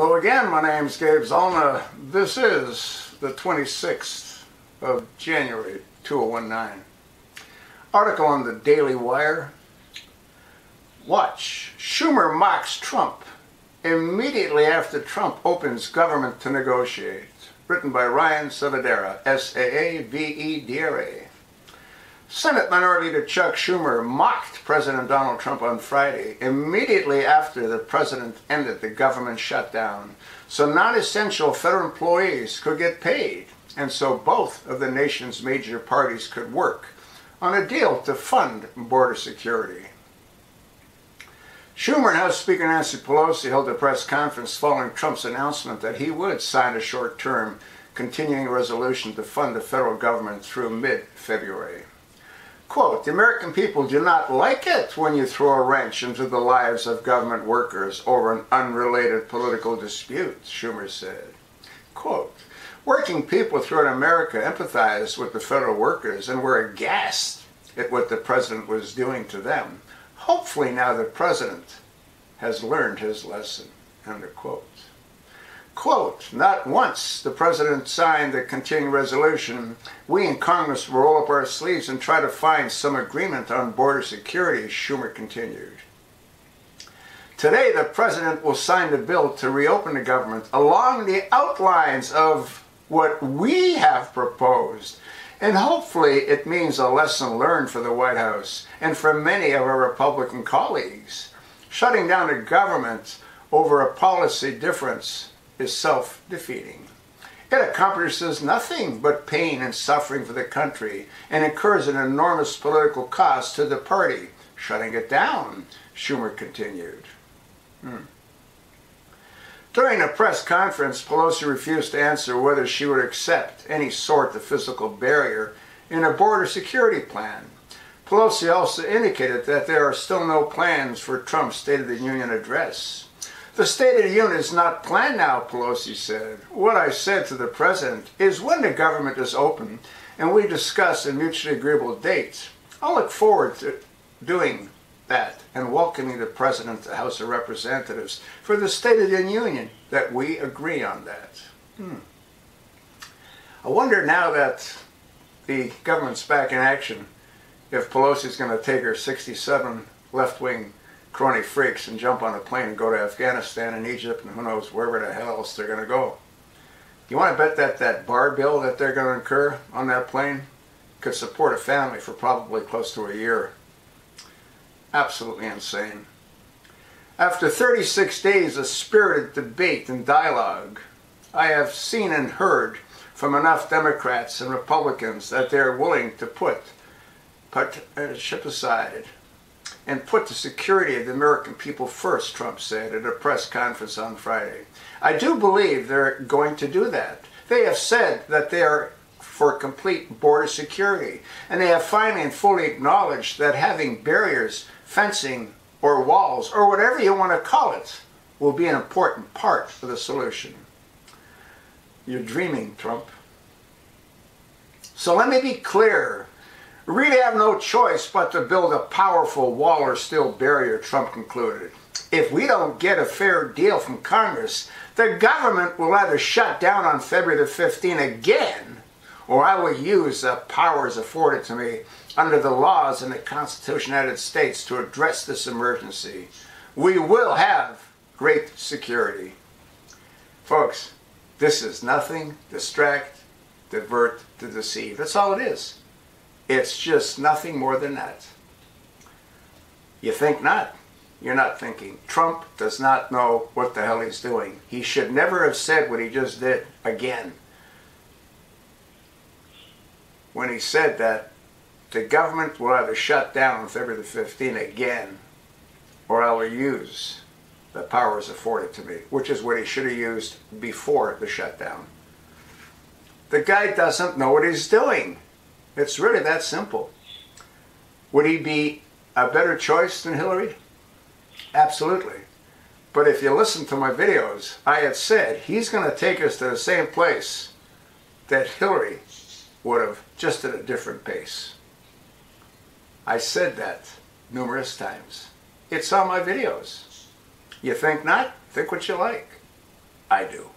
Hello again, my name's Gabe Zolna. This is the 26th of January 2019. Article on the Daily Wire. Watch, Schumer mocks Trump immediately after Trump opens government to negotiate. Written by Ryan Saavedra, S-A-A-V-E-D-R-A. Senate Minority Leader Chuck Schumer mocked President Donald Trump on Friday, immediately after the president ended the government shutdown, so non-essential federal employees could get paid, and so both of the nation's major parties could work on a deal to fund border security. Schumer and House Speaker Nancy Pelosi held a press conference following Trump's announcement that he would sign a short-term continuing resolution to fund the federal government through mid-February. Quote, the American people do not like it when you throw a wrench into the lives of government workers over an unrelated political dispute, Schumer said. Quote, working people throughout America empathized with the federal workers and were aghast at what the president was doing to them. Hopefully now the president has learned his lesson, end quote. Quote, not once the president signed the continuing resolution, we in Congress will roll up our sleeves and try to find some agreement on border security, Schumer continued. Today, the president will sign the bill to reopen the government along the outlines of what we have proposed. And hopefully it means a lesson learned for the White House and for many of our Republican colleagues. Shutting down the government over a policy difference is self-defeating. It accomplishes nothing but pain and suffering for the country and incurs an enormous political cost to the party. Shutting it down, Schumer continued. Hmm. During a press conference, Pelosi refused to answer whether she would accept any sort of physical barrier in a border security plan. Pelosi also indicated that there are still no plans for Trump's State of the Union address. The State of the Union is not planned now, Pelosi said. What I said to the President is when the government is open and we discuss a mutually agreeable date, I'll look forward to doing that and welcoming the President to the House of Representatives for the State of the Union that we agree on that. Hmm. I wonder now that the government's back in action if Pelosi's going to take her 67 left-wing crony freaks and jump on a plane and go to Afghanistan and Egypt and who knows wherever the hell else they're going to go. You want to bet that that bar bill that they're going to incur on that plane could support a family for probably close to a year. Absolutely insane. After 36 days of spirited debate and dialogue, I have seen and heard from enough Democrats and Republicans that they're willing to put, put uh, ship aside and put the security of the American people first, Trump said at a press conference on Friday. I do believe they're going to do that. They have said that they are for complete border security, and they have finally and fully acknowledged that having barriers, fencing, or walls, or whatever you want to call it, will be an important part of the solution. You're dreaming, Trump. So let me be clear really have no choice but to build a powerful wall or steel barrier, Trump concluded. If we don't get a fair deal from Congress, the government will either shut down on February the 15th again, or I will use the powers afforded to me under the laws and the Constitution of the United States to address this emergency. We will have great security. Folks, this is nothing, distract, divert, to deceive. That's all it is. It's just nothing more than that. You think not? You're not thinking. Trump does not know what the hell he's doing. He should never have said what he just did again. When he said that the government will either shut down on February the 15th again, or I will use the powers afforded to me, which is what he should have used before the shutdown. The guy doesn't know what he's doing. It's really that simple. Would he be a better choice than Hillary? Absolutely. But if you listen to my videos, I had said he's going to take us to the same place that Hillary would have, just at a different pace. I said that numerous times. It's on my videos. You think not? Think what you like. I do.